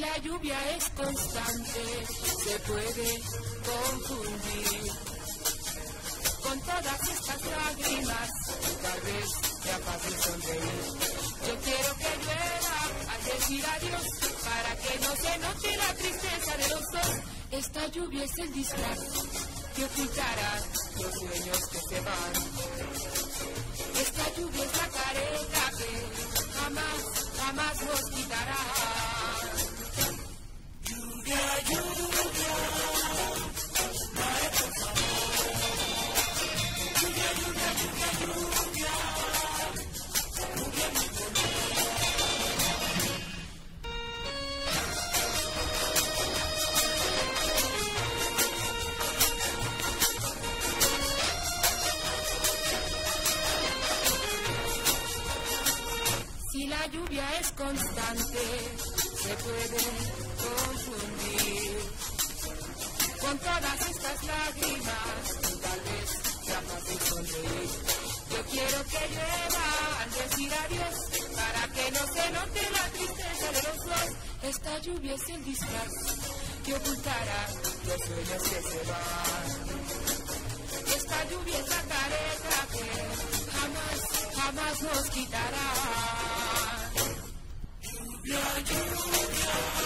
la lluvia es constante, se puede confundir. Con todas estas lágrimas, tal vez sea fácil sonreír. Yo quiero que llueva al decir adiós. Esta lluvia es el disfraz que ocultará los sueños que se van. Esta lluvia es la careta que jamás, jamás nos quitará. Lluvia, lluvia. Lluvia, lluvia, lluvia, lluvia. Si la lluvia es constante, se puede confundir con todas estas lágrimas. Tal vez sea fácil sonreír. Yo quiero que llueva al decir adiós para que no se note la tristeza de los dos. Esta lluvia es el disfraz que ocultará los sueños que se van. Esta lluvia es la careta que jamás, jamás nos quitará. Yeah, yeah, yeah.